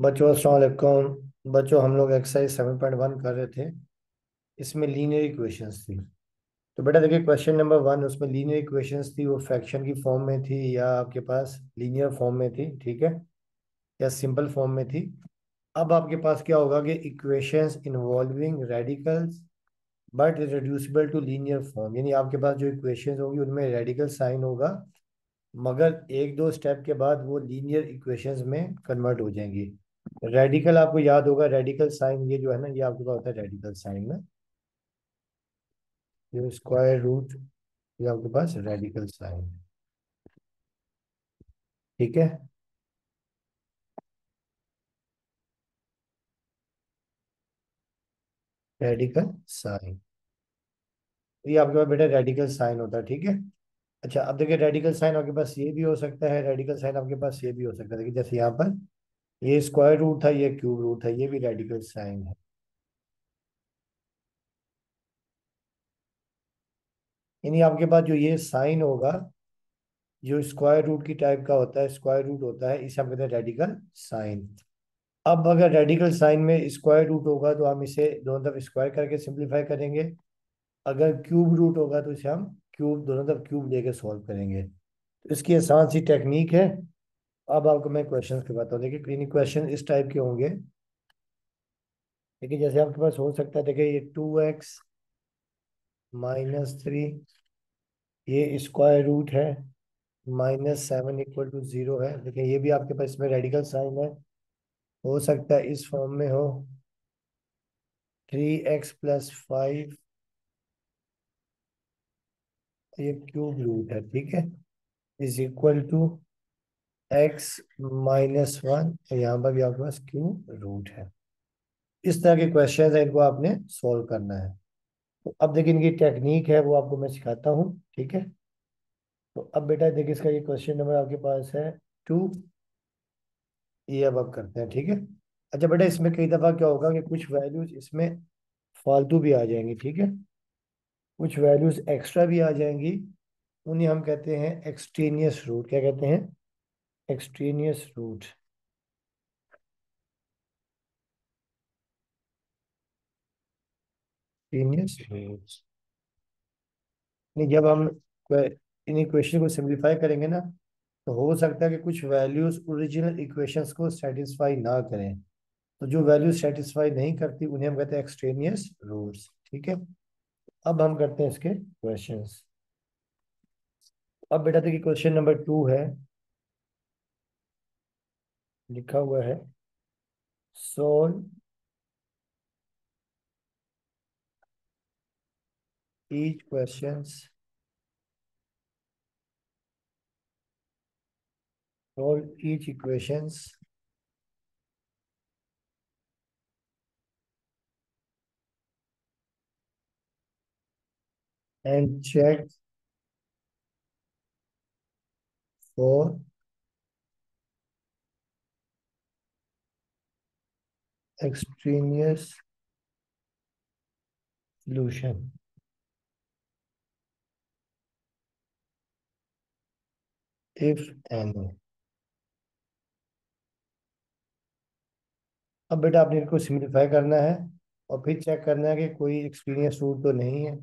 बच्चों अस्सलाम वालेकुम बच्चों, हम लोग एक्सरसाइज सेवन पॉइंट वन कर रहे थे। इसमें लीनियर इक्वेशंस थी। तो बेटा देखिए क्वेश्चन नंबर वन उसमें लीनियर इक्वेशंस थी, वो फ्रैक्शन की फॉर्म में थी या आपके पास लीनियर फॉर्म में थी, ठीक है? या सिंपल फॉर्म में थी। अब आपके पास क्या होगा कि equations involving radicals but reducible to linear form यानी आपके पास जो इक्वेशंस होगी, उनमें रेडिकल साइन होगा, मगर एक दो स्टेप के बाद वो लीनियर इक्वेशंस में कन्वर्ट हो जाएँगी। रेडिकल आपको याद होगा रेडिकल साइन ये जो है ना, ये आपके पास होता है रेडिकल साइन में? ये स्क्वायर रूट ये आपके पास रेडिकल साइन ठीक है? रेडिकल साइन ये आपके पास बेटा रेडिकल साइन होता है, ठीक है? अच्छा अब देखिए रेडिकल साइन आपके पास ये भी हो सकता है रेडिकल साइन आपके पास ये भी हो सकता है। देखिए, जैसे यहाँ पर ये स्क्वायर रूट था ये क्यूब रूट था ये भी रेडिकल साइन है। यानी आपके पास जो ये साइन होगा, जो स्क्वायर रूट की टाइप का होता है स्क्वायर रूट होता है, इसे हम कहते हैं रेडिकल साइन अब अगर रेडिकल साइन में स्क्वायर रूट होगा तो हम इसे दोनों तरफ़ स्क्वायर करके सिंप्लीफाई करेंगे। अगर क्यूब रूट होगा तो इसे हम क्यूब दोनों तरफ़ क्यूब लेके सॉल्व करेंगे। तो इसकी आसान सी टेक्निक है। अब आपको मैं क्वेश्चन बताता हूँ। देखिए क्वेश्चन इस टाइप के होंगे। देखिए, जैसे आपके पास हो सकता है, देखिए, ये टू एक्स माइनस थ्री ये स्क्वायर रूट है minus seven equal to zero है। देखिए, ये भी आपके पास इसमें रेडिकल साइन है। हो सकता है इस फॉर्म में हो। थ्री एक्स प्लस फाइव ये क्यूब रूट है, ठीक है? Is equal to x minus one यहाँ पर भी आपके पास क्यू रूट है। इस तरह के क्वेश्चन है, इनको आपने सॉल्व करना है। तो अब देखिए इनकी टेक्निक है, वो आपको मैं सिखाता हूँ, ठीक है? तो अब बेटा देखिए इसका ये क्वेश्चन नंबर आपके पास है टू ये अब आप करते हैं, ठीक है? अच्छा बेटा इसमें कई दफ़ा क्या होगा कि कुछ वैल्यूज़ इसमें फालतू भी आ जाएँगी, ठीक है? कुछ वैल्यूज़ एक्स्ट्रा भी आ जाएँगी, उन्हें हम कहते हैं एक्सट्रेनियस रूट क्या कहते हैं? एक्सट्रेनियस रूट एक्सट्रेनियस रूट जब हम इन इक्वेशन को सिंप्लीफाई करेंगे ना तो हो सकता है कि कुछ वैल्यूज़ ओरिजिनल इक्वेशंस को सेटिस्फाई ना करें। तो जो वैल्यूज़ सेटिस्फाई नहीं करती, उन्हें हम कहते हैं एक्सट्रेनियस रूट्स ठीक है? अब हम करते हैं इसके क्वेश्चंस अब बेटा देखिए क्वेश्चन नंबर टू है। लिखा हुआ है। Solve each question solve each equations and check for extraneous solution. If any. अब बेटा आपने इनको सिंप्लीफाई करना है और फिर चेक करना है कि कोई एक्सपीरियंस रूट तो नहीं है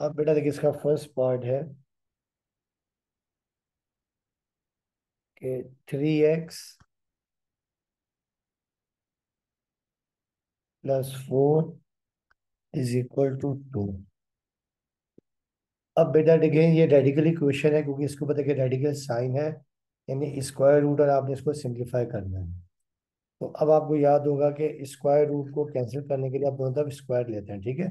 अब बेटा देखिए इसका फ़र्स्ट पार्ट है कि three x plus four is equal to two अब बेटा देखिए, ये रेडिकल इक्वेशन है, क्योंकि इसको पता कि रेडिकल साइन है, यानी स्क्वायर रूट और आपने इसको सिंप्लीफाई करना है। तो अब आपको याद होगा कि स्क्वायर रूट को कैंसिल करने के लिए आप दोनों तरफ़ स्क्वायर लेते हैं, ठीक है?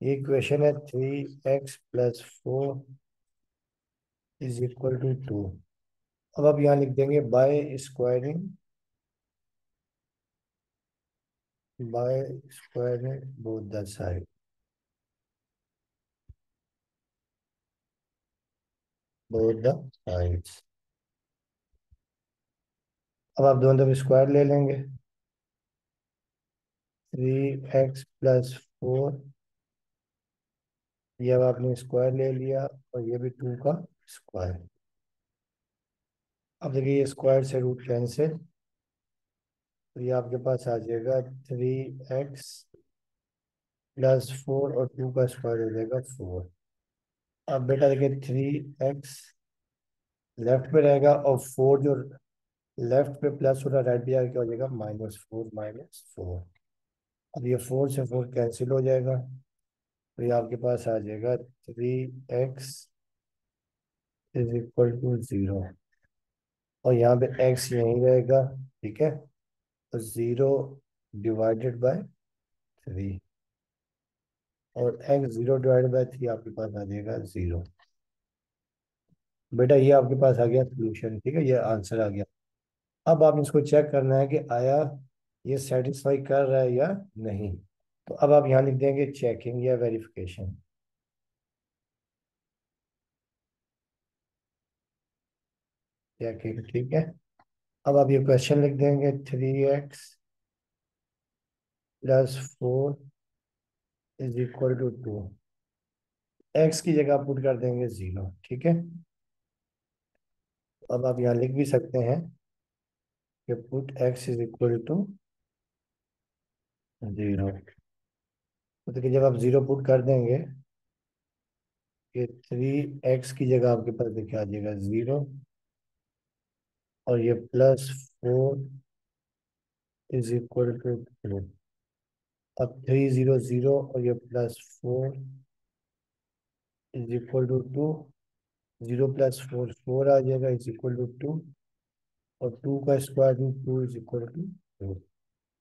ये इक्वेशन है three x plus four is equal to two अब आप यहाँ लिख देंगे by squaring by squaring both the side both the sides. अब आप दोनों तरफ़ स्क्वायर ले लेंगे। थ्री एक्स प्लस फोर ये अब आपने स्क्वायर ले लिया और ये भी टू का स्क्वायर अब देखिए ये स्क्वायर से रूट कैंसिल तो ये आपके पास आ जाएगा थ्री एक्स प्लस फोर और टू का स्क्वायर हो जाएगा फोर अब बेटा देखिए थ्री एक्स लेफ़्ट पे रहेगा और फोर जो लेफ़्ट पे प्लस हो रहा राइट पे क्या हो जाएगा? माइनस फोर माइनस फोर अब ये फोर से फोर कैंसिल हो जाएगा तो ये आपके पास आ जाएगा three x is equal to zero और यहाँ पे एक्स यहीं रहेगा, ठीक है? तो ज़ीरो डिवाइडेड बाय थ्री और x zero divided by three आपके पास आ जाएगा ज़ीरो बेटा, ये आपके पास आ गया सोल्यूशन ठीक है? ये आंसर आ गया. अब आप इसको चेक करना है कि आया ये सेटिस्फाई कर रहा है या नहीं. तो अब आप यहाँ लिख देंगे चेकिंग या वेरिफिकेशन चेकिंग ठीक है। अब आप ये क्वेश्चन लिख देंगे three x plus four is equal to two x की जगह पुट कर देंगे ज़ीरो ठीक है। अब आप यहाँ लिख भी सकते हैं कि put x is equal to zero तो जब आप ज़ीरो पुट कर देंगे कि थ्री एक्स की जगह आपके पास देखिए आ जाएगा ज़ीरो और ये plus four is equal to two अब थ्री ज़ीरो ज़ीरो और ये plus four is equal to two zero plus four four आ जाएगा इज़ इक्वल टू टू और टू का square root two is equal to two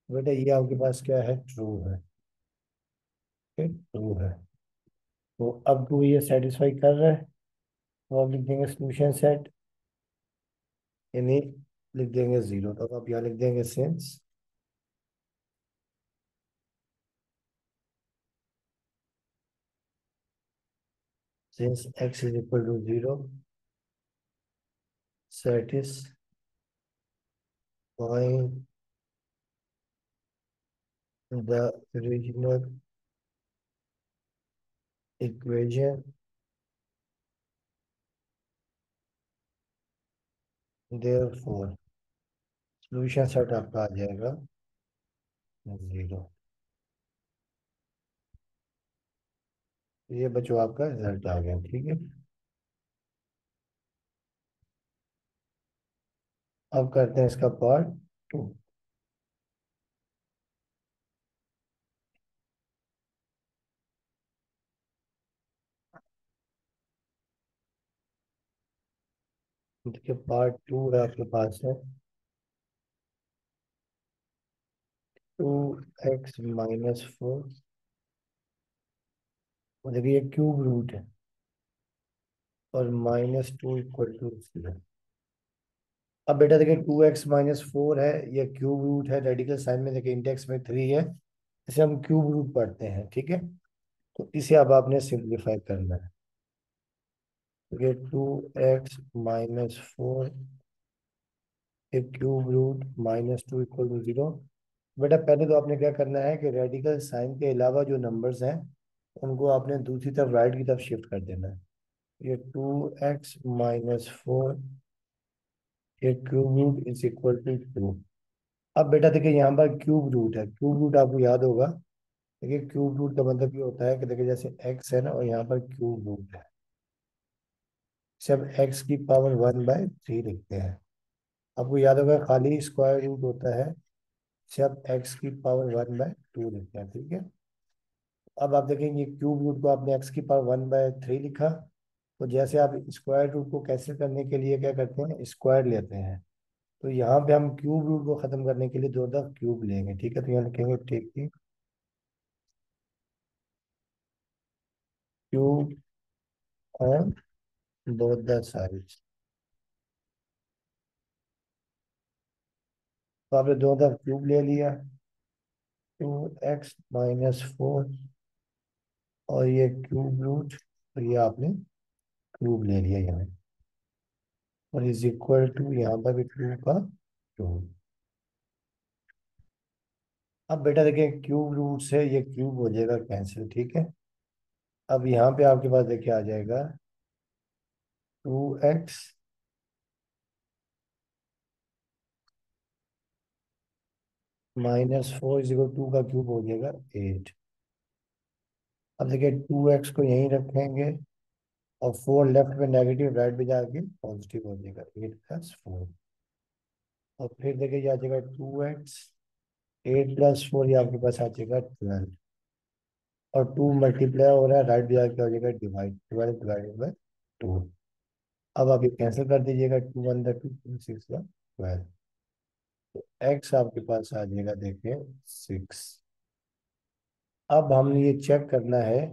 बेटा, ये आपके पास क्या है? ट्रू है। ट्रू है। तो अब टू ये सेटिस्फाई कर रहा है। तो आप लिख देंगे सोल्यूशन सेट इन्हें लिख देंगे ज़ीरो। तो आप यहाँ लिख देंगे hence. Hence x is equal to zero. Satisfies the rational equation therefore solution set आपका आ जाएगा ज़ीरो ये बच्चों, आपका रिज़ल्ट आ गया, ठीक है? अब करते हैं इसका पार्ट टू देखिए पार्ट टू है आपके पास है टू एक्स माइनस फोर देखिए क्यूब रूट है। और minus two equal to zero अब बेटा देखिए टू एक्स माइनस फोर है, ये क्यूब रूट है रेडिकल साइन में देखिए इंडेक्स में थ्री है। इसे हम क्यूब रूट पढ़ते हैं, ठीक है? तो इसे अब आपने सिंप्लीफाई करना है। देखिए टू एक्स माइनस फोर एक cube root minus two equal to zero बेटा, पहले तो आपने क्या करना है कि रेडिकल साइन के अलावा जो नंबर्स हैं, उनको आपने दूसरी तरफ़ राइट की तरफ़ शिफ्ट कर देना है। ये टू एक्स माइनस फोर ये cube root is equal to two अब बेटा देखिए, यहाँ पर क्यूब रूट है। क्यूब रूट आपको याद होगा। देखिए क्यूब रूट का मतलब ये होता है कि देखिए, जैसे एक्स है ना, और यहाँ पर क्यूब रूट है। सब एक्स की पावर वन बाय थ्री लिखते हैं। आपको याद होगा खाली स्क्वायर रूट होता है सब एक्स की पावर वन बाय टू लिखते हैं, ठीक है? अब आप देखेंगे क्यूब रूट को आपने एक्स की पावर वन बाय थ्री लिखा। तो जैसे आप स्क्वायर रूट को कैंसिल करने के लिए क्या करते हैं? स्क्वायर लेते हैं। तो यहाँ पे हम क्यूब रूट को खत्म करने के लिए दो दफ क्यूब लेंगे, ठीक है? तो यहाँ लिखेंगे टेकिंग क्यूब ऑन तो आपने दो दफ क्यूब ले लिया। टू एक्स माइनस फोर और ये क्यूब रूट और ये आपने क्यूब ले लिया यहाँ। और इज़ इक्वल टू यहाँ पर भी टू का टू अब बेटा देखिए क्यूब रूट से ये क्यूब हो जाएगा कैंसिल ठीक है? अब यहाँ पे आपके पास देखिए आ जाएगा two x minus four is equal to two cube हो जाएगा एट। अब देखिए, टू एक्स को यहीं रखेंगे और फोर लेफ़्ट में नेगेटिव, राइट में जाके पॉजिटिव हो जाएगा, एट प्लस फोर। और फिर देखिए आ जाएगा two x, eight plus four ये आपके पास आ जाएगा ट्वेल्व। और टू मल्टीप्लाई हो रहा है, राइट भी आके हो जाएगा divide, twelve divided by two. अब आप ये कैंसिल कर दीजिएगा two one two two six twelve तो एक्स आपके पास आ जाएगा, देखिए सिक्स अब हमने ये चेक करना है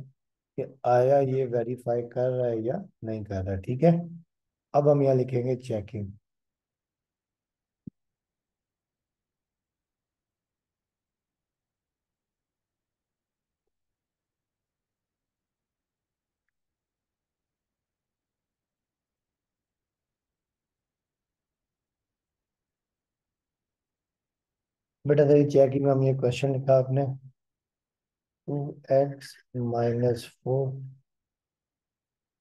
कि आया ये वेरीफाई कर रहा है या नहीं कर रहा, ठीक है? अब हम यहाँ लिखेंगे चेकिंग बेटा देखिए चेकिंग में हम ये क्वेश्चन लिखा आपने। Two x minus four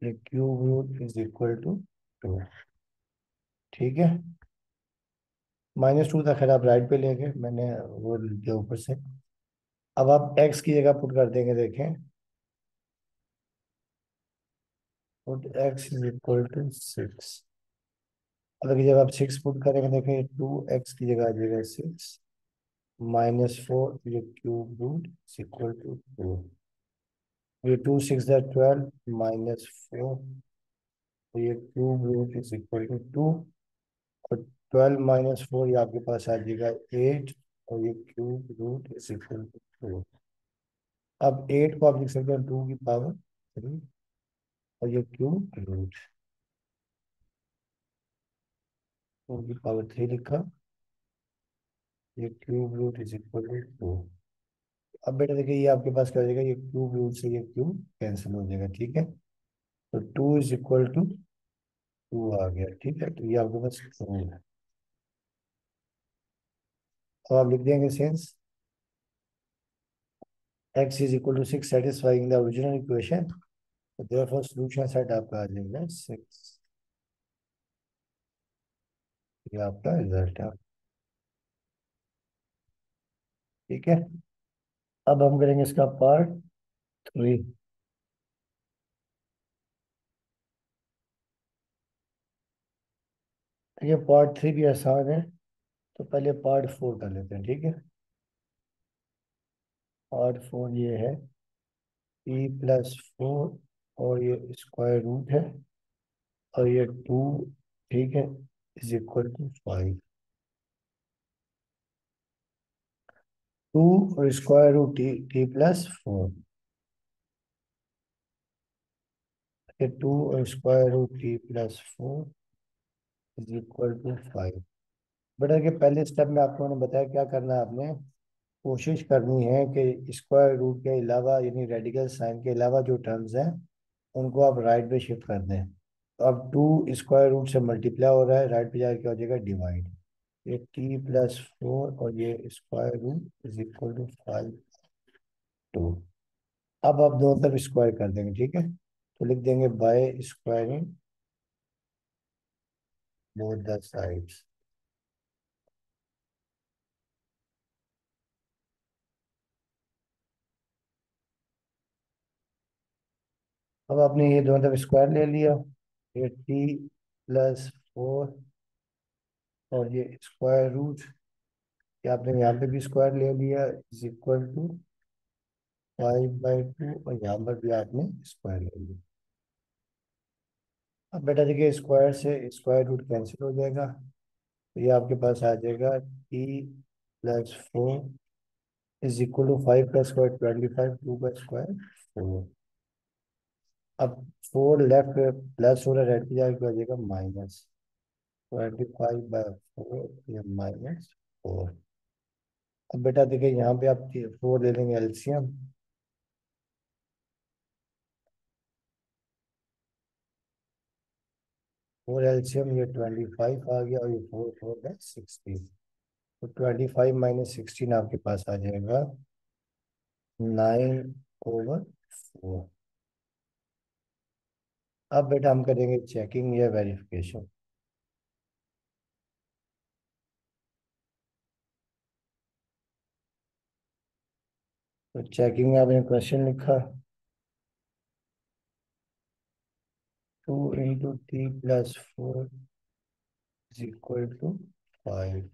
cube root is equal to two ठीक है? माइनस टू था, खैर आप राइट पे ले गए मैंने वो लिख दिया ऊपर से। अब आप एक्स की जगह पुट कर देंगे, देखें। Put x is equal to six अब जब आप सिक्स पुट करेंगे, देखें टू एक्स की जगह आ जाएगा सिक्स माइनस फोर ये cube root is equal to two ये टू सिक्स है ट्वेल्व माइनस फोर ये cube root is equal to two और ट्वेल्व माइनस फोर ये आपके पास आ जाएगा एट और ये cube root is equal to two अब एट को आप लिख सकते हैं टू की पावर थ्री और ये क्यूब रूट टू की पावर थ्री लिखा। ये cube root is equal to two. अब बेटा देखिए, ये आपके पास क्या हो जाएगा? ये क्यूब रूट से ये क्यूब कैंसिल हो जाएगा, ठीक है? तो two is equal to two आ गया, ठीक है? तो ये आपके पास टू है। तो आप लिख देंगे hence. x is equal to 6 satisfying the original equation so therefore, solution set आपका आ जाएगा 6 ये आपका रिज़ल्ट है। ठीक है। अब हम करेंगे इसका पार्ट थ्री ये पार्ट थ्री भी आसान है तो पहले पार्ट फोर कर लेते हैं, ठीक है? पार्ट फोर ये है पी प्लस फोर और ये स्क्वायर रूट है, और ये टू ठीक है is equal to five two और square root t t plus four. Two और square root t plus four is equal to five. बेटा के पहले स्टेप में आपको मैंने बताया क्या करना है आपने, कोशिश करनी है कि स्क्वायर रूट के अलावा, यानी रेडिकल साइन के अलावा जो टर्म्स हैं, उनको आप राइट पे शिफ्ट कर दें। तो अब टू स्क्वायर रूट से मल्टीप्लाई हो रहा है, राइट पे जाकर क्या हो जाएगा डिवाइड। ये टी प्लस फोर और ये square root is equal to five two अब आप दोनों तरफ़ स्क्वायर कर देंगे, ठीक है? तो लिख देंगे by squaring both the sides अब आपने ये दोनों तरफ़ स्क्वायर ले लिया, ये टी प्लस फोर और ये स्क्वायर रूट ये आपने यहाँ पे भी स्क्वायर ले लिया is equal to five by two और यहाँ पर भी आपने स्क्वायर ले लिया। अब बेटा देखिए स्क्वायर से स्क्वायर रूट कैंसिल हो जाएगा। तो ये आपके पास आ जाएगा t plus four is equal to five का स्क्वायर ट्वेंटी फाइव टू का स्क्वायर फोर अब फोर लेफ़्ट प्लस हो रहा है रेड की जाएगा minus twenty five by four, या माइनस फोर। अब बेटा देखिए, यहाँ पे आप फोर ले लेंगे एल्सियम। फोर एल्सियम, ये ट्वेंटी फाइव आ गया और ये फोर फोर है सिक्सटीन। तो ट्वेंटी फाइव माइनस सिक्सटीन आपके पास आ जाएगा। Nine over four. अब बेटा हम करेंगे चेकिंग या वेरिफिकेशन। तो चेकिंग में आपने क्वेश्चन लिखा। Two into t plus four is equal to five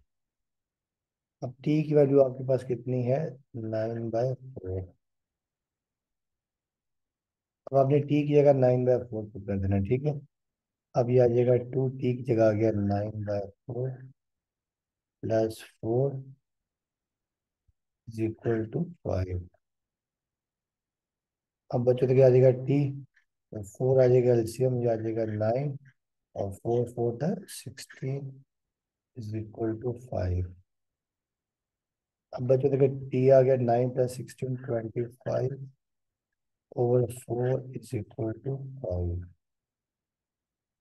अब टी की वैल्यू आपके पास कितनी है? नाइन बाय फोर अब आपने टी की जगह नाइन बाय फोर को कर देना, ठीक है? अब ये आ जाएगा टू टी की जगह आ गया nine by four plus four is equal to five अब बच्चों तो क्या आ जाएगा? टी तो फोर आ जाएगा एल्सियम ये आ जाएगा नाइन और फोर फोर था sixteen is equal to five अब बच्चों देखो टी आ गया? Nine plus sixteen twenty five over four is equal to five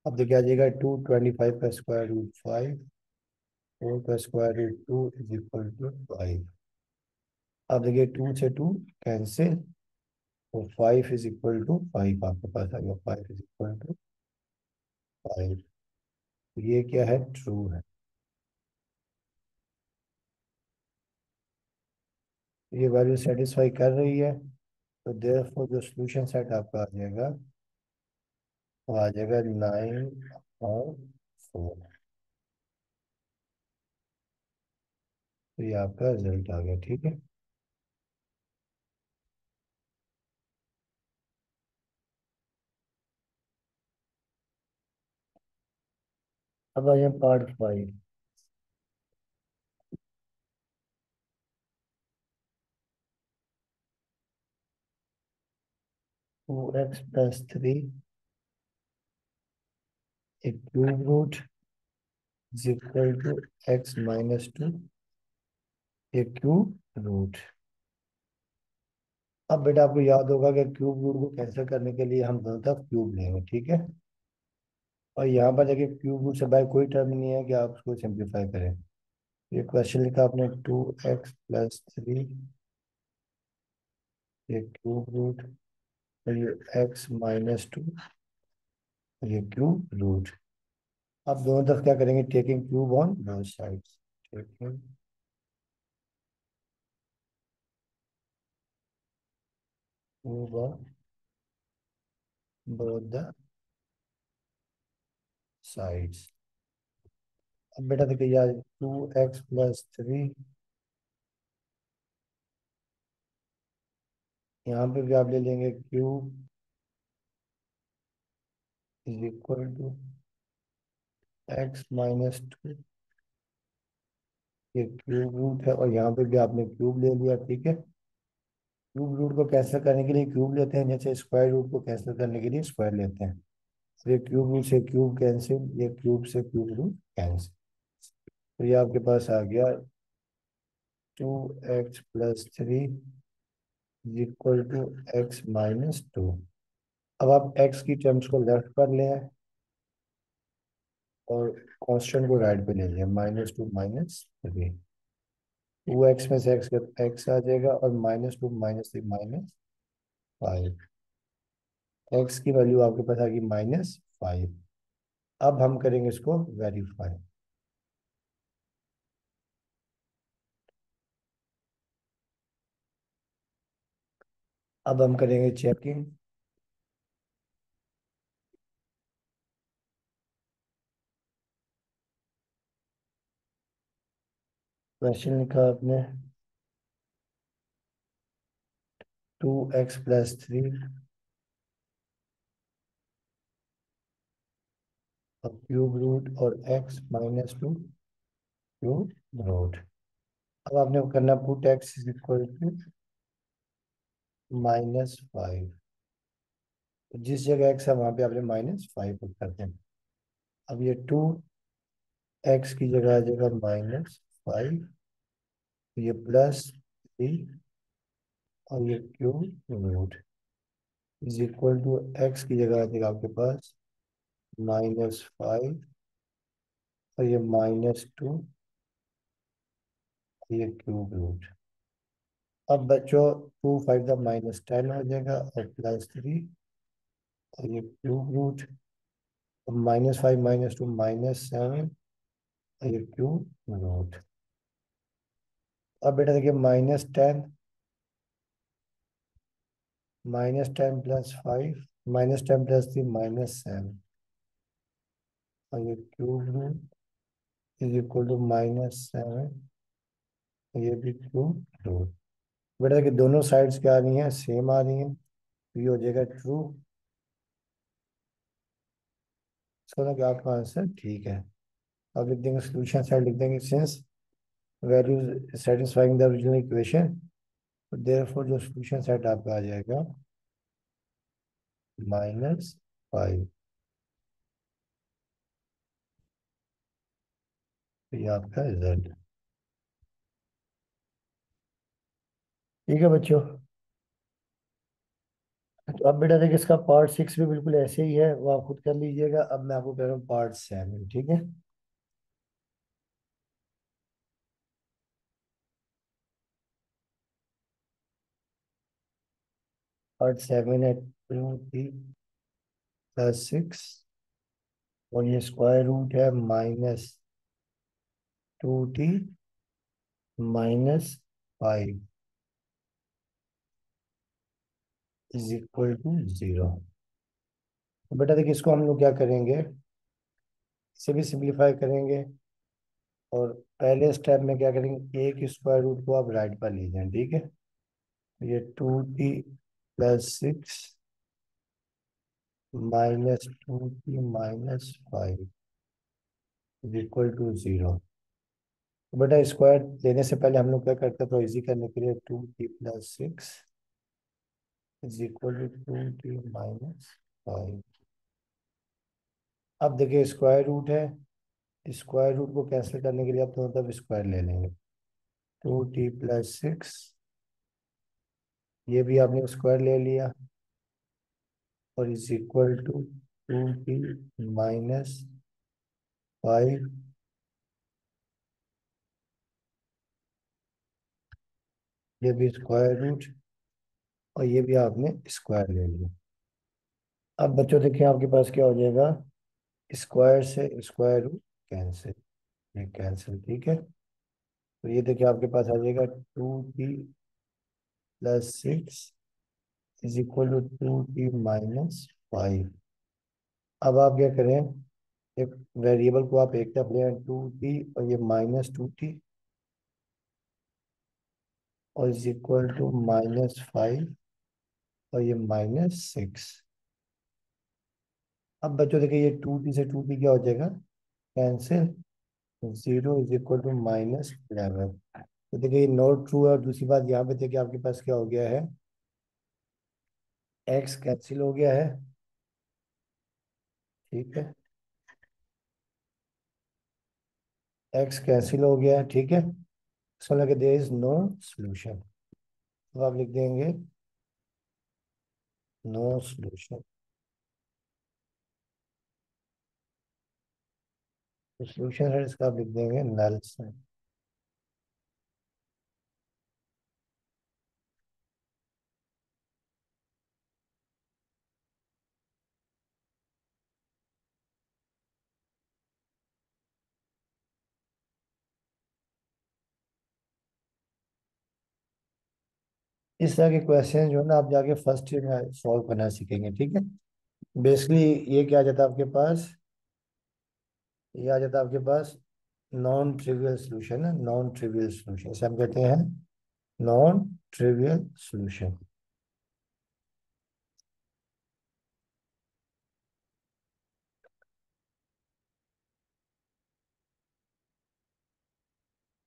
अब देखिए आ जाएगा? टू ट्वेंटी फाइव का स्क्वायर रूट फाइव फोर का square root two is equal to five अब देखिए टू से टू कैंसिल तो five is equal to five आपके पास आ गया five is equal to five ये क्या है? ट्रू है। ये वैल्यू सेटिस्फाई कर रही है तो देयरफॉर जो सॉल्यूशन सेट आपका आ जाएगा, वो आ जाएगा नाइन और फोर तो ये आपका रिज़ल्ट आ गया, ठीक है? अब आ part five two x plus three एक cube root is equal to x minus two एक क्यूब रूट अब बेटा आपको याद होगा कि क्यूब रूट को कैंसिल करने के लिए हम तरफ़ क्यूब लेंगे ठीक है? और यहाँ पर देखिए क्यूब रूट से बाय कोई टर्म नहीं है कि आप उसको सिंप्लीफाई करें। ये क्वेश्चन लिखा आपने टू एक्स प्लस थ्री। ये क्यूब रूट, और ये एक्स माइनस टू ये क्यूब रूट। अब दोनों तरफ़ क्या करेंगे? Taking cube on both sides taking cube on both the sides अब बेटा देखिए यार टू एक्स प्लस थ्री यहाँ पे भी आप ले लेंगे cube is equal to x minus two ये क्यूब रूट है और यहाँ पे भी आपने क्यूब ले लिया, ठीक है? क्यूब रूट को कैंसिल करने के लिए क्यूब लेते हैं, जैसे स्क्वायर रूट को कैंसिल करने के लिए स्क्वायर लेते हैं। ये क्यूब से क्यूब कैंसिल ये क्यूब से क्यूब रूट कैंसिल तो ये आपके पास आ गया two x plus three equal to x minus two अब आप एक्स की टर्म्स को लेफ़्ट पर ले आए और कांस्टेंट को राइट पे ले लिया minus two minus three two x में से एक्स एक्स आ जाएगा और minus two minus three minus five x की वैल्यू आपके पास आ गई माइनस फाइव। अब हम करेंगे इसको वेरीफाई। अब हम करेंगे चेकिंग। क्वेश्चन लिखा आपने। Two x plus three. और क्यूब रूट और x minus two cube root अब आपने करना put x is equal to minus five जिस जगह एक्स है, वहाँ पे आपने माइनस फाइव पुट कर दें अब ये टू एक्स की जगह आ जाएगा माइनस फाइव ये प्लस थ्री और ये cube root is equal to x की जगह आ जाएगा आपके पास माइनस फाइव और ये माइनस टू, ये क्यूब रूट। अब बच्चों, टू फाइव का माइनस टेन हो जाएगा और प्लस थ्री, और ये cube root. Minus five, minus two, minus seven, और ये क्यूब रूट। अब बेटा देखिए, minus ten minus ten plus five, minus ten plus three, minus seven. और ये cube root is equal to minus seven ये भी क्यूब रूट बेटा देखिए, दोनों साइड्स क्या आ रही हैं? सेम आ रही हैं. ये हो जाएगा ट्रू इसका क्या आपका आंसर ठीक है। अब लिख देंगे सोल्यूशन साइड लिख देंगे since values satisfying the original equation तो देयरफॉर जो सोल्यूशन सेट आपका आ जाएगा माइनस फाइव ये आपका रिज़ल्ट ठीक है बच्चों। तो अब बेटा देखिए इसका पार्ट सिक्स भी बिल्कुल ऐसे ही है, वो आप खुद कर लीजिएगा। अब मैं आपको कह रहा हूँ पार्ट सेवन ठीक है? पार्ट सेवन है टू टी प्लस सिक्स और ये स्क्वायर रूट है minus two t minus five is equal to zero. बेटा देखिए, इसको हम लोग क्या करेंगे? इसे भी सिंप्लीफाई करेंगे और पहले स्टेप में क्या करेंगे? एक स्क्वायर रूट को आप राइट पर लीजिए ठीक है? ये two t plus six minus two t minus five is equal to zero बेटा स्क्वायर लेने से पहले हम लोग क्या करते हैं तो इजी करने के लिए two t plus six is equal to two t minus five अब देखिए स्क्वायर रूट है स्क्वायर रूट को कैंसिल करने के लिए आप दोनों तरफ़ स्क्वायर ले लेंगे। टू टी प्लस सिक्स ये भी आपने स्क्वायर ले लिया और is equal to two t minus five ये भी स्क्वायर रूट और ये भी आपने स्क्वायर ले लिया। अब बच्चों, देखिए आपके पास क्या हो जाएगा? स्क्वायर से स्क्वायर रूट कैंसिल ये कैंसिल ठीक है? तो ये देखिए आपके पास आ जाएगा two t plus six is equal to two t minus five अब आप क्या करें? एक वेरिएबल को आप एक तरफ़ ले टू टी और ये माइनस टू टी और is equal to minus five और ये माइनस सिक्स अब बच्चों देखिए ये टू पी से टू पी क्या हो जाएगा? Cancel zero is equal to minus eleven तो देखिए ये नोट ट्रू है और दूसरी बात यहाँ पे देखिए आपके पास क्या हो गया है? एक्स कैंसिल हो गया है। ठीक है। एक्स कैंसिल हो गया है, ठीक है। सो लगे देर इज़ नो सोल्यूशन तो आप लिख देंगे नो सोल्यूशन सोल्यूशन है, इसका आप लिख देंगे नल साइन इस तरह के क्वेश्चन जो है ना आप जाके फ़र्स्ट ईयर में सॉल्व करना सीखेंगे, ठीक है? बेसिकली ये क्या आ जाता है आपके पास? ये आ जाता है आपके पास नॉन ट्रिवियल सोल्यूशन है नॉन ट्रिवियल सोल्यूशन इसे हम कहते हैं नॉन ट्रिवियल सोल्यूशन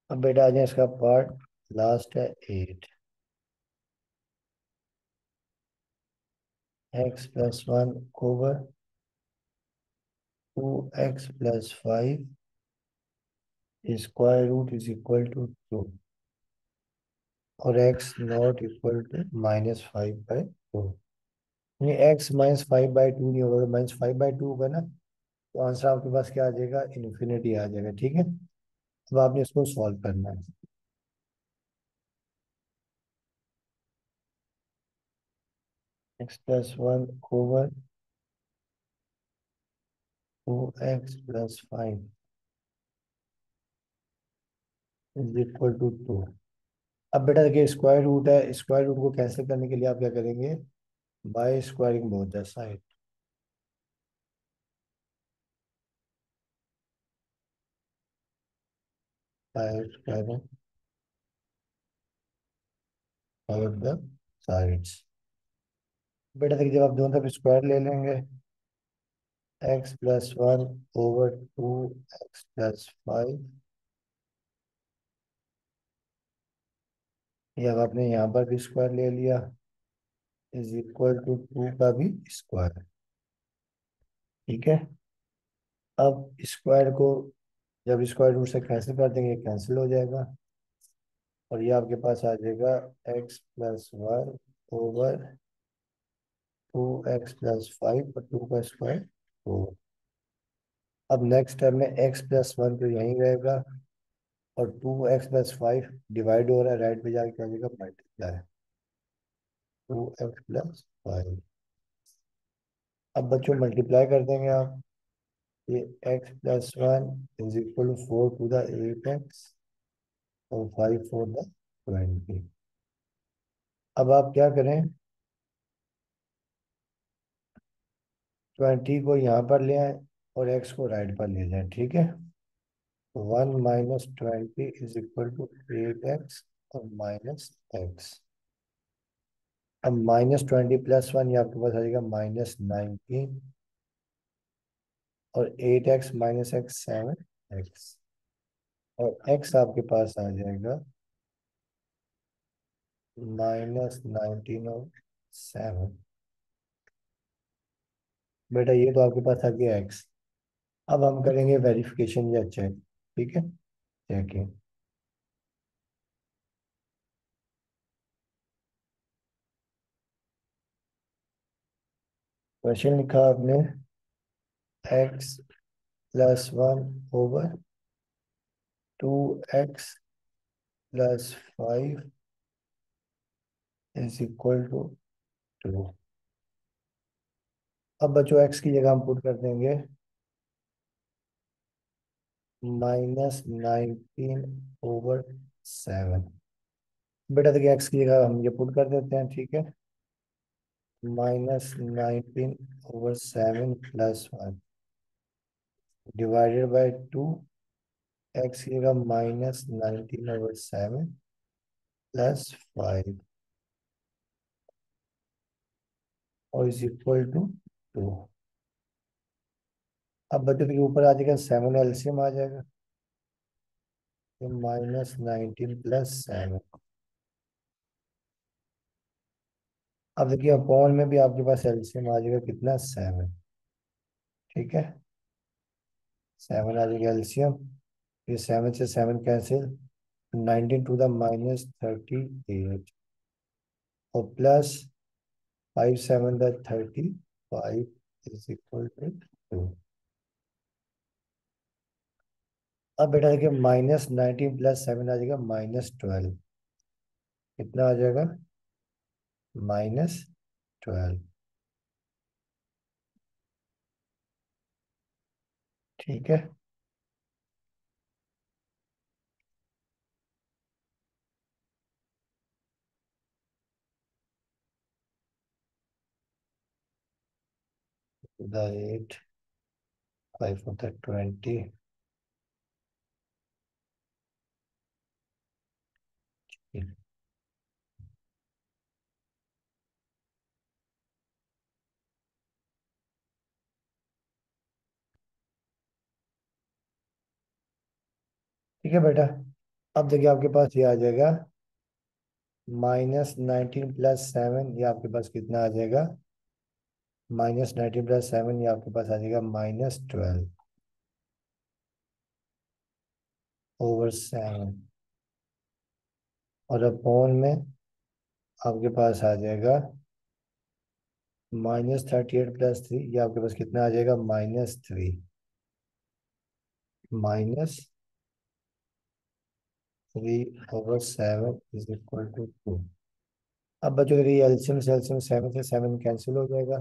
अब बेटा आ जाए इसका पार्ट लास्ट है eight plus one over two x plus five square root is equal to two और x not equal to minus five by two यानी x minus five by two नहीं होगा माइनस फाइव बाई टू होगा ना? तो answer आपके पास क्या आ जाएगा? इन्फिनिटी आ जाएगा, ठीक है? अब आपने इसको सॉल्व करना है। X one over two x plus five is equal to two two बेटा देखिए स्क्वायर रूट है स्क्वायर रूट को कैंसिल करने के लिए आप क्या करेंगे? By squaring both the side sides. बेटा देखिए जब आप दोनों तरफ़ स्क्वायर ले लेंगे x plus one over two x plus five आपने यहाँ पर भी स्क्वायर ले लिया इज़ इक्वल टू टू का भी स्क्वायर ठीक है? अब स्क्वायर को जब स्क्वायर रूट से कैंसिल कर देंगे कैंसिल हो जाएगा, और ये आपके पास आ जाएगा x plus one over two x plus five और टू का स्क्वायर फोर अब नेक्स्ट टर्म में एक्स प्लस वन तो यहीं रहेगा और two x plus five divide हो रहा है राइट पे जाके क्या जाएगा multiply two x plus five अब बच्चों मल्टीप्लाई कर देंगे आप। ये x plus one is equal to four two the eight x और फाइव फोर द ट्वेंटी अब आप क्या करें? ट्वेंटी को यहाँ पर ले आए और एक्स को राइट पर ले जाए, ठीक है? One minus twenty is equal to eight x और माइनस एक्स। अब माइनस ट्वेंटी प्लस वन ये आपके पास आ जाएगा माइनस नाइनटीन और eight x minus x seven x. और एक्स आपके पास आ जाएगा माइनस नाइनटीन और सेवन। बेटा ये तो आपके पास आ गया एक्स अब हम करेंगे वेरिफिकेशन या चेक ठीक है? चेकिंग क्वेश्चन लिखा आपने x plus one over two x plus five is equal to two two बच्चों एक्स की जगह हम पुट कर देंगे। माइनस नाइनटीन ओवर सेवन बेटा देखिए एक्स की जगह हम ये पुट कर देते हैं, ठीक है? Minus nineteen over seven plus one divided by two x की जगह minus nineteen over seven plus five और is equal to two two बच्चों के ऊपर आ जाएगा सेवन एलसीएम आ जाएगा। तो माइनस नाइनटीन प्लस सेवन अब देखिए अपॉन में भी आपके पास एलसीएम आ जाएगा कितना? सेवन ठीक है? सेवन आ जाएगा एलसीएम ये सेवन से seven cancel nineteen two the minus thirty eight और plus five seven the thirty five is equal to two two बेटा देखिए माइनस नाइनटीन प्लस सेवन आ जाएगा माइनस ट्वेल्व कितना आ जाएगा? माइनस ट्वेल्व ठीक है? The 8 5 for the 20 ठीक है बेटा, अब देखिए आपके पास ये आ जाएगा। माइनस नाइनटीन प्लस सेवन, ये आपके पास कितना आ जाएगा? माइनस नाइनटीन प्लस सेवन ये आपके पास आ जाएगा माइनस ट्वेल्व ओवर सेवन। और अपॉन में आपके पास आ जाएगा minus thirty eight plus three, ये आपके पास कितना आ जाएगा? Minus three. Minus three over seven is equal to two. Two बच्चों एल्सियम से एल्सियम सेवन से सेवन कैंसिल हो जाएगा।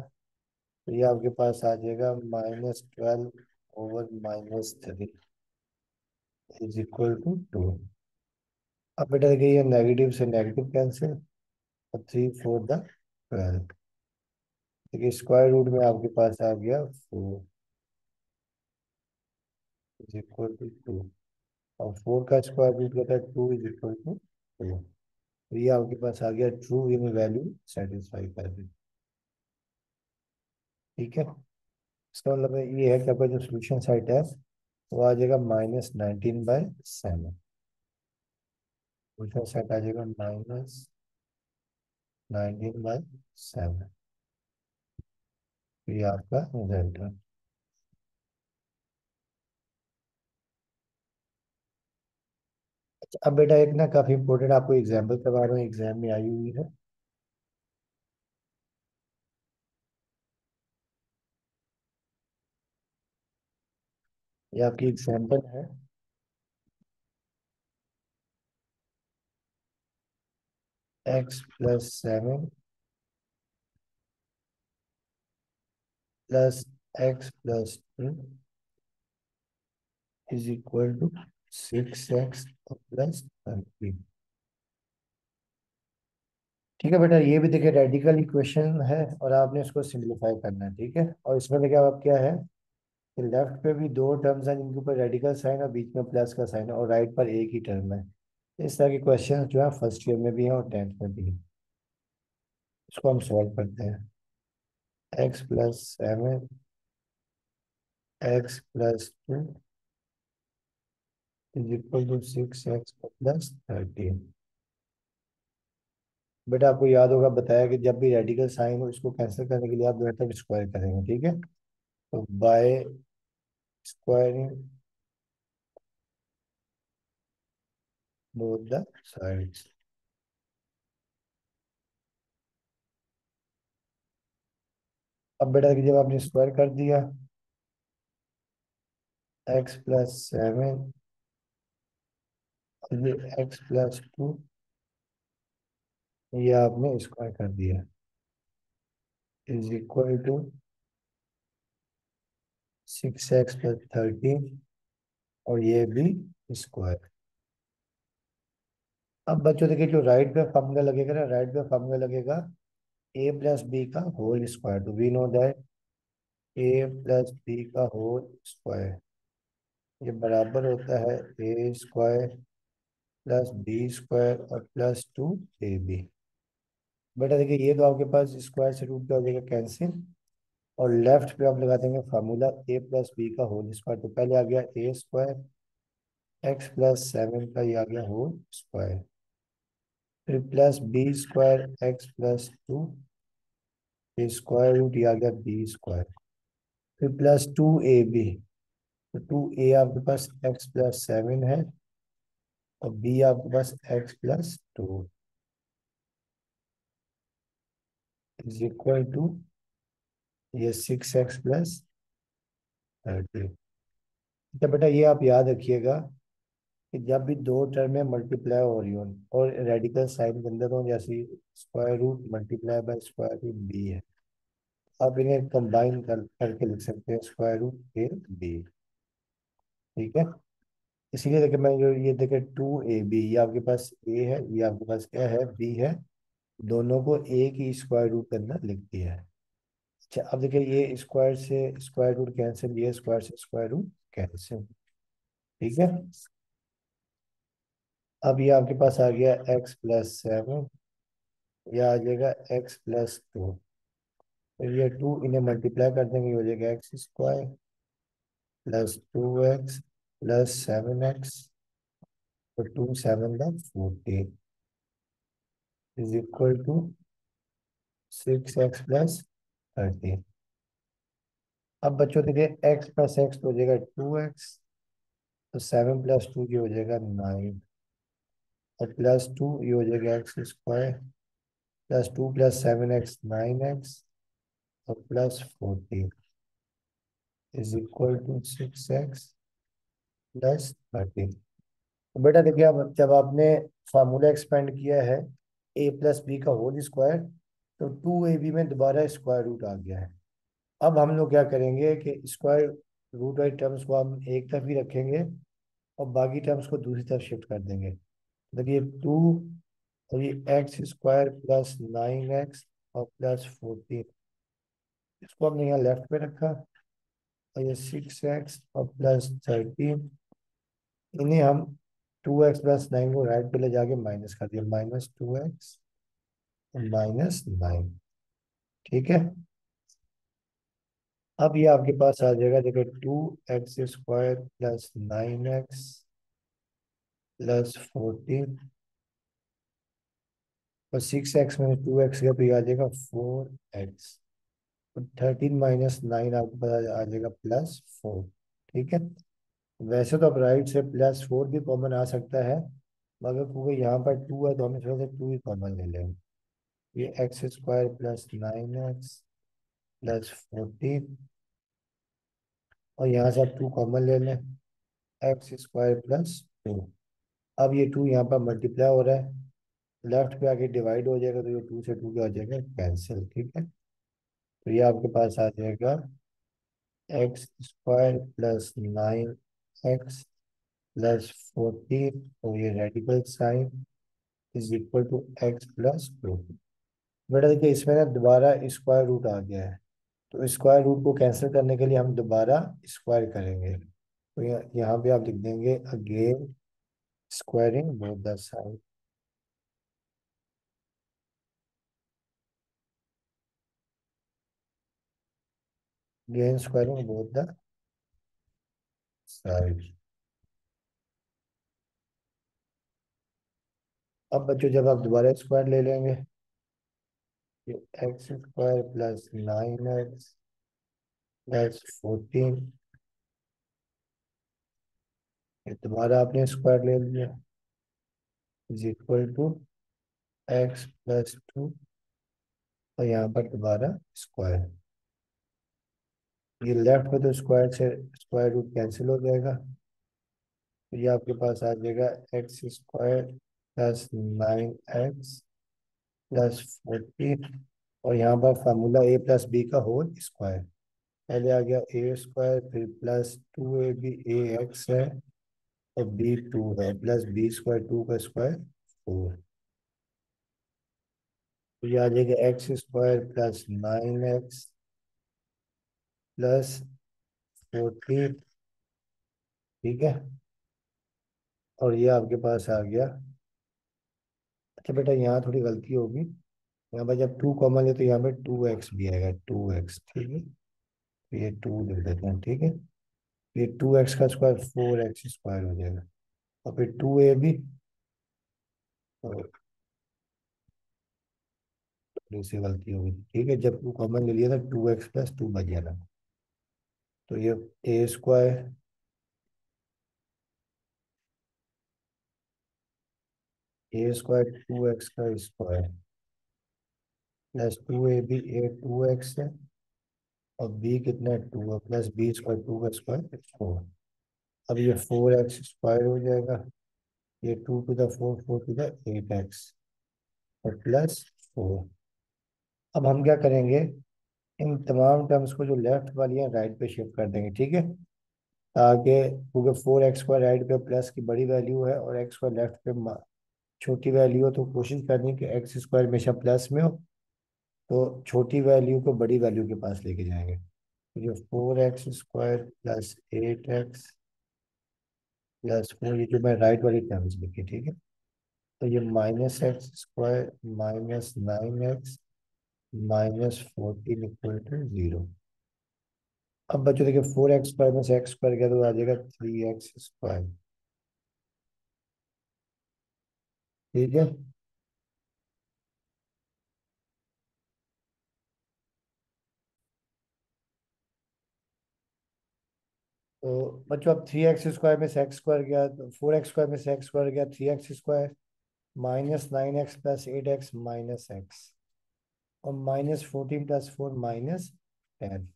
तो ये आपके पास आ जाएगा minus twelve over minus three is equal to two two बेटा देखिए ये नेगेटिव से नेगेटिव कैंसिल और थ्री फोर द ट्वेल्व देखिए स्क्वायर रूट में आपके पास आ गया four is equal to two two four का स्क्वायर रूट कहता है two is equal to two two ये आपके पास आ गया ट्रू इन वैल्यू सेटिस्फाई कर रही ठीक है? इसका मतलब ये है कि आपका जो सोल्यूशन साइट है, वो आ जाएगा minus nineteen by seven solution side आ जाएगा माइनस नाइनटीन बाई सेवन ये आपका रिज़ल्ट है। अच्छा अब बेटा एक ना काफ़ी इंपॉर्टेंट आपको एग्ज़ाम्पल करवा रहा हूँ एग्ज़ाम में आई हुई है। ये आपकी एग्ज़ाम्पल है। X plus seven plus x plus two is equal to six x plus ठीक है बेटा, ये भी देखिए रेडिकल इक्वेशन है और आपने इसको सिंप्लीफाई करना है, ठीक है? और इसमें देखिए अब क्या है? लेफ़्ट पे भी दो टर्म्स हैं जिनके ऊपर रेडिकल साइन और बीच में प्लस का साइन है और राइट पर एक ही टर्म है। इस तरह के क्वेश्चन जो है फ़र्स्ट ईयर में भी है और टेंथ में भी है। इसको हम सॉल्व करते हैं। X plus seven x plus two is equal to six x plus thirteen बेटा आपको याद होगा बताया कि जब भी रेडिकल साइन हो, इसको कैंसिल करने के लिए आप तरफ़ स्क्वायर करेंगे, ठीक है? By squaring both the sides अब बेटा जब आपने स्क्वायर कर दिया एक्स प्लस सेवन ये एक्स प्लस टू ये आपने स्क्वायर कर दिया। Is equal to six x plus thirteen और ये भी स्क्वायर। अब बच्चों देखिए, जो राइट पे फॉर्मूला लगेगा ना राइट पे फॉर्मूला लगेगा ए प्लस बी का whole square to we know that a plus b का होल स्क्वायर ये बराबर होता है a square plus b square और प्लस टू ए बी बेटा देखिए, ये तो आपके पास स्क्वायर से रूट हो जाएगा कैंसिल और लेफ़्ट पे आप लगा देंगे फार्मूला ए प्लस बी का होल स्क्वायर तो पहले आ गया a square x plus seven का ये आ गया होल स्क्वायर फिर plus b square x plus two square root ये आ गया बी स्क्वायर फिर प्लस टू ए बी तो टू ए आपके पास एक्स प्लस सेवन है और बी आपके पास x plus two is equal to ये सिक्स एक्स प्लस थर्टी तो बेटा ये आप याद रखिएगा कि जब भी दो टर्म में मल्टीप्लाई हो रही हो और रेडिकल साइन के अंदर हो, जैसे square root multiply by square root b है, आप इन्हें कंबाइन कर, करके लिख सकते हैं स्क्वायर रूट ए बी ठीक है? इसीलिए देखिए मैं जो, ये देखे टू ए बी ये आपके पास ए है, ये आपके पास क्या है? बी है। दोनों को ए की स्क्वायर रूट के अंदर लिख दिया है। अब देखिए ये स्क्वायर से स्क्वायर रूट कैंसिल ये स्क्वायर से स्क्वायर रूट कैंसिल ठीक है? अब ये आपके पास आ गया एक्स प्लस सेवन यह आ जाएगा एक्स प्लस टू ये टू इन्हें मल्टीप्लाई कर देंगे हो जाएगा x square plus two x plus seven x तो टू सेवन का fourteen is equal to six x plus thirteen अब बच्चों देखिए एक्स प्लस एक्स हो जाएगा टू एक्स तो सेवन प्लस टू की हो जाएगा नाइन और प्लस टू ये हो जाएगा x square plus two plus seven x nine x और plus fourteen is equal to six x plus thirteen तो बेटा देखिए, अब जब आपने फार्मूला एक्सपेंड किया है ए प्लस बी का होल स्क्वायर तो टू ए बी में दोबारा स्क्वायर रूट आ गया है। अब हम लोग क्या करेंगे कि स्क्वायर रूट वाली टर्म्स को हम एक तरफ़ ही रखेंगे और बाकी टर्म्स को दूसरी तरफ़ शिफ्ट कर देंगे। मतलब ये टू और ये x square plus nine x और प्लस फोर्टीन इसको हमने यहाँ लेफ़्ट पे रखा और ये सिक्स एक्स और प्लस थर्टीन इन्हें हम टू एक्स प्लस नाइन को राइट पे ले जाके माइनस कर दिया। Minus two x minus nine ठीक है? अब ये आपके पास आ जाएगा, देखो two x square plus nine x plus fourteen और सिक्स एक्स में टू एक्स का भी आ जाएगा four x thirteen minus nine आपको पता आ जाएगा प्लस फोर ठीक है? वैसे तो आप राइट से प्लस फोर भी कॉमन आ सकता है, मगर क्योंकि यहाँ पर टू है तो हम इसमें से टू ही कॉमन ले लेंगे ये x square plus nine x plus fourteen और यहाँ से आप टू कॉमन ले लें एक्स स्क्वायर प्लस टू अब ये टू यहाँ पर मल्टीप्लाई हो रहा है लेफ़्ट पे आके डिवाइड हो जाएगा तो ये टू से टू क्या हो जाएगा? कैंसिल ठीक है? तो ये आपके पास आ जाएगा x square plus nine x plus fourteen और ये radical sign is equal to x plus two बेटा देखिए, इसमें ना दोबारा स्क्वायर रूट आ गया है। तो स्क्वायर रूट को कैंसिल करने के लिए हम दोबारा स्क्वायर करेंगे। तो यहाँ पे आप लिख देंगे again squaring both the side again squaring both the sides अब बच्चों, जब आप दोबारा स्क्वायर ले लेंगे x square plus nine x plus fourteen दोबारा आपने स्क्वायर ले लिया। Is equal to x plus two और यहाँ पर दोबारा स्क्वायर ये लेफ़्ट में तो स्क्वायर से स्क्वायर रूट कैंसिल हो जाएगा। तो ये आपके पास आ जाएगा x square plus nine x plus fourteen और यहाँ पर फार्मूला ए प्लस बी का होल स्क्वायर पहले आ गया ए स्क्वायर फिर plus two a b a x है, और बी टू है प्लस बी स्क्वायर टू का स्क्वायर फोर तो ये आ जाएगा x square plus nine x plus forty ठीक है? और ये आपके पास आ गया अच्छा बेटा, यहाँ थोड़ी गलती होगी। यहाँ पर जब टू कॉमन है तो यहाँ पे टू एक्स भी आएगा टू एक्स ठीक है? तो ये टू लिख देते हैं, ठीक है? ये टू एक्स का स्क्वायर फोर एक्स स्क्वायर हो जाएगा। और फिर टू ए भी थोड़ी सी गलती होगी, ठीक है? जब टू कॉमन ले लिया था टू एक्स प्लस टू बच जाना तो ये a square a square two x का square plus two a b a two x है और बी कितना टू है प्लस बी स्क्वायर टू का स्क्वायर फोर अब ये फोर एक्स स्क्वायर हो जाएगा. ये two two the four four two the eight x और प्लस फोर अब हम क्या करेंगे? इन तमाम टर्म्स को जो लेफ़्ट वाली है राइट पे शिफ्ट कर देंगे, ठीक है? ताकि, क्योंकि फोर एक्स स्क्वायर राइट पे प्लस की बड़ी वैल्यू है और एक्स स्क्वायर लेफ़्ट पे छोटी वैल्यू हो तो कोशिश करनी कि एक्स स्क्वायर हमेशा प्लस में हो तो छोटी वैल्यू को बड़ी वैल्यू के पास लेके जाएँगे। तो जो four x square plus eight x plus four ये जो मैं राइट वाली टर्म्स लिखी, ठीक है? तो ये minus x square minus nine x minus fourteen equal to zero अब बच्चों देखिए फोर एक्स स्क्वायर में से एक्स स्क्वायर क्या तो आ जाएगा थ्री एक्स स्क्वायर ठीक है। तो बच्चों, अब थ्री एक्स स्क्वायर में से एक्स स्क्वायर गया तो फोर एक्स स्क्वायर में से एक्स स्क्वायर गया three x square minus nine x plus eight x minus x और minus fourteen plus four minus ten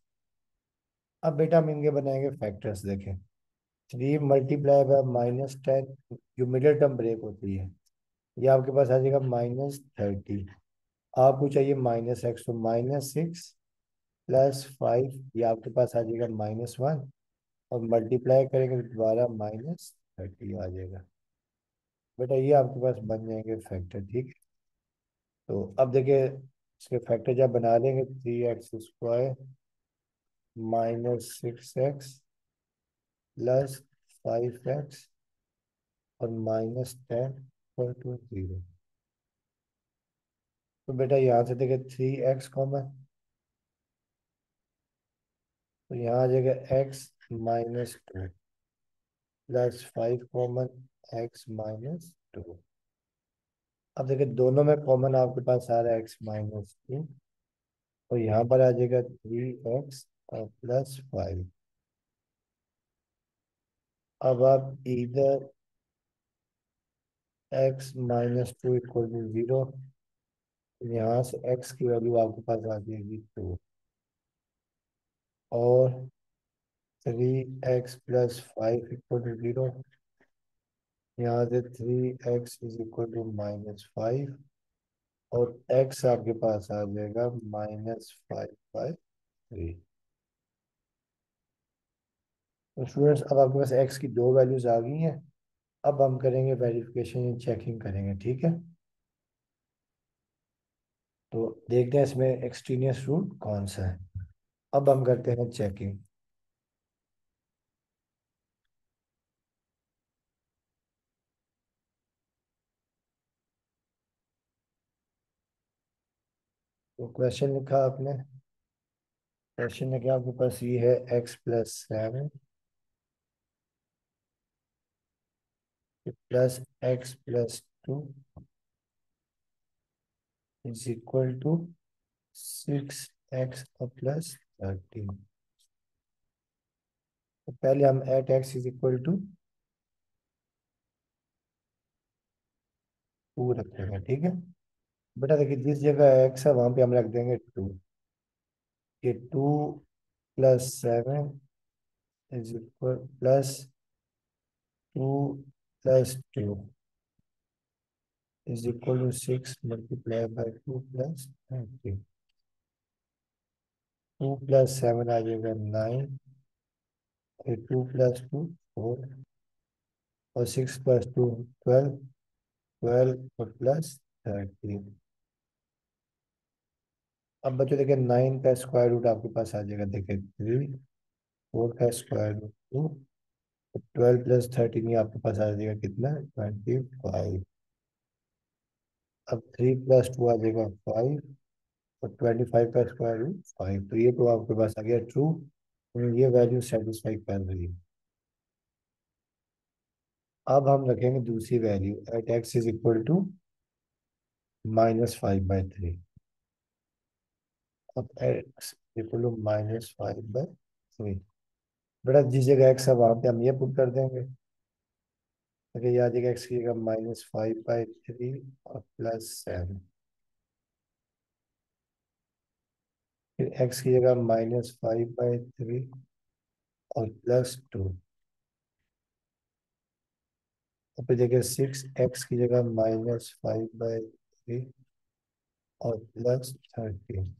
अब बेटा हम इनके बनाएँगे फैक्टर्स देखें। Three multiply by minus ten जो मिडिल टर्म ब्रेक होती है। ये आपके पास आ जाएगा माइनस थर्टी। आपको चाहिए माइनस एक्स तो माइनस सिक्स प्लस फाइव, ये आपके पास आ जाएगा माइनस वन। और मल्टीप्लाई करेंगे तो दोबारा माइनस थर्टी आ जाएगा। बेटा ये आपके पास बन जाएँगे फैक्टर, ठीक? है तो अब देखिए, इसके फैक्टर जब बना लेंगे, three x square minus six x plus five x और minus ten. Equal to zero तो बेटा यहाँ से देखिए थ्री एक्स कॉमन तो यहाँ आ जाएगा x minus two plus five common x minus two अब देखिए दोनों में कॉमन आपके पास आ रहा है एक्स माइनस टू तो यहाँ पर आ जाएगा थ्री एक्स और प्लस फाइव अब आप इधर x minus two equal to zero यहाँ से एक्स की वैल्यू आपके पास आ जाएगी टू और three x plus five equal to zero यहाँ से three x is equal to minus five और x आपके पास आ जाएगा माइनस फाइव बाई थ्री तो स्टूडेंट्स अब आपके पास x की दो वैल्यूज़ आ गई हैं अब हम करेंगे वेरिफिकेशन चेकिंग करेंगे, ठीक है? तो देखते हैं इसमें एक्सट्रीनियस रूट कौन सा है। अब हम करते हैं चेकिंग तो क्वेश्चन लिखा आपने। क्वेश्चन में क्या आपके पास ये है x plus seven plus x plus two is equal to six x plus thirteen तो पहले हम at x is equal to two रखेंगे ठीक है? बेटा देखिए, जिस जगह एक्स है, वहाँ पे हम रख देंगे टू ये two plus seven is equal plus two plus two is equal to six multiply by two plus thirty two plus seven आ जाएगा nine two plus two four और six plus two twelve twelve और plus thirty अब बच्चों देखिए nine का square root आपके पास आ जाएगा, देखिए थ्री फोर का square root two twelve plus thirteen ये आपके पास आ जाएगा कितना? Twenty five. अब थ्री प्लस टू आ जाएगा फाइव और ट्वेंटी फाइव का स्क्वायर रूट फाइव। तो ये तो आपके पास आ गया ट्रू ये वैल्यू सेटिस्फाई कर रही है। अब हम रखेंगे दूसरी value at x is equal to minus five by three अब x equal to minus five by three बेटा जिस जगह एक्स है वहाँ पे हम ये पुट कर देंगे। अगर याद है एक्स की जगह माइनस फाइव बाई थ्री और प्लस सेवन फिर एक्स की जगह माइनस फाइव बाई थ्री और प्लस टू फिर देखिए सिक्स एक्स की जगह माइनस फाइव बाई थ्री और प्लस थर्टीन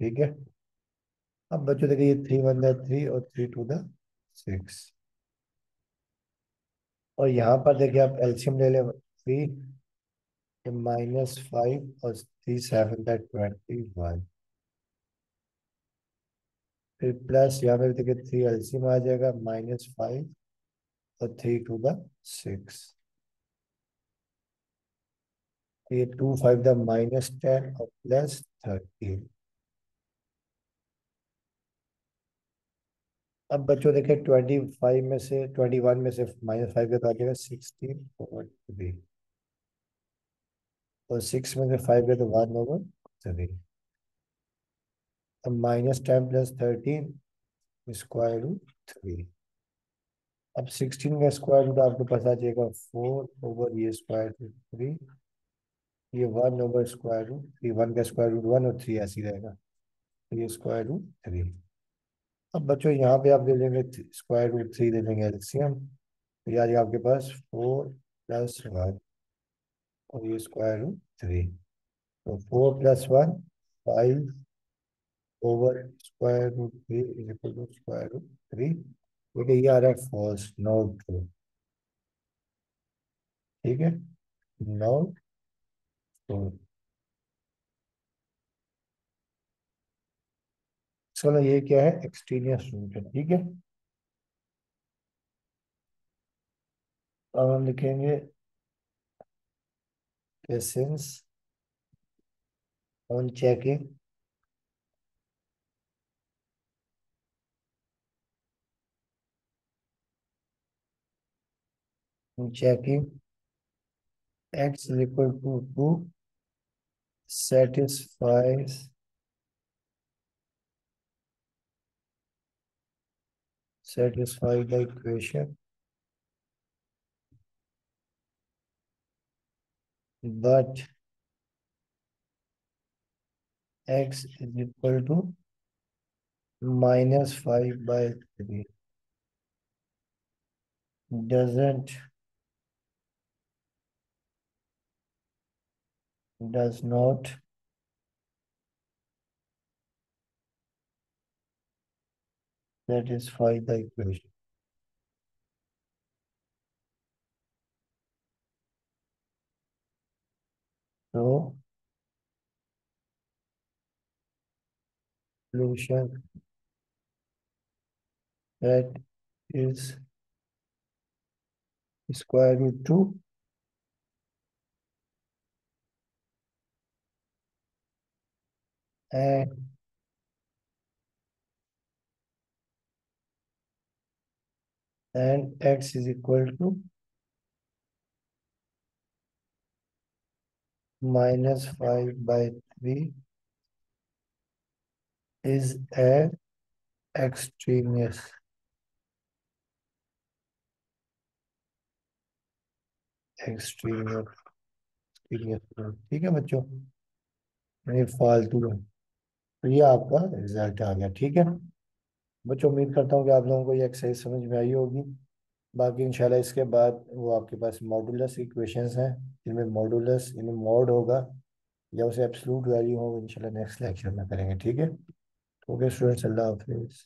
ठीक है? अब बच्चों देखिए थ्री वन द थ्री और थ्री टू द सिक्स और यहाँ पर देखिए आप एल्शियम ले लें थ्री माइनस फाइव और three seven the twenty one फिर प्लस यहाँ पे देखिए थ्री एल्शियम आ जाएगा माइनस फाइव और थ्री टू द सिक्स ये two five the minus ten और प्लस थर्टीन अब बच्चों देखे ट्वेंटी फाइव में से ट्वेंटी वन में से माइनस फाइव का तो जाएगा सिक्सटीन ओवर थ्री और सिक्स में से फाइव का तो वन ओवर थ्री अब minus ten plus thirteen square root three अब सिक्सटीन का स्क्वायर रूट आपके पास आ जाएगा फोर ओवर ये स्क्वायर रूट थ्री ये one over square root three one का स्क्वायर रूट वन और थ्री ऐसी रहेगा. तो ये स्क्वायर रूट थ्री अब बच्चों, यहाँ पे आप ले लेंगे स्क्वायर रूट थ्री ले लेंगे एल्सियम तो यार आपके पास फोर प्लस वन और ये स्क्वायर रूट थ्री तो four plus one five over square root three is equal to square root three है ये आ रहा है फॉल्स नोट ट्रू ठीक है? नोट ट्रू चलो ये क्या है? एक्सटीरियर रूट है ठीक है? अब हम लिखेंगे patience on checking checking x equal to two satisfies satisfy the equation. But x is equal to minus 5 by 3 doesn't does not satisfy the equation. So solution that is square root 2 and and x is equal to minus 5 by 3 is a extraneous extraneous extraneous ठीक है बच्चों ये फालतू है तो ये आपका result आ गया ठीक है बच्चों, उम्मीद करता हूँ कि आप लोगों को ये एक्सरसाइज समझ में आई होगी। बाकी इंशाल्लाह इसके बाद वो आपके पास मॉडुलस इक्वेशंस हैं, जिनमें मॉडुलस यानी मॉड होगा, या उसे एब्सलूट वैल्यू हो इंशाल्लाह नेक्स्ट लेक्चर में करेंगे, ठीक है? ओके स्टूडेंट्स अल्लाह हाफिज़।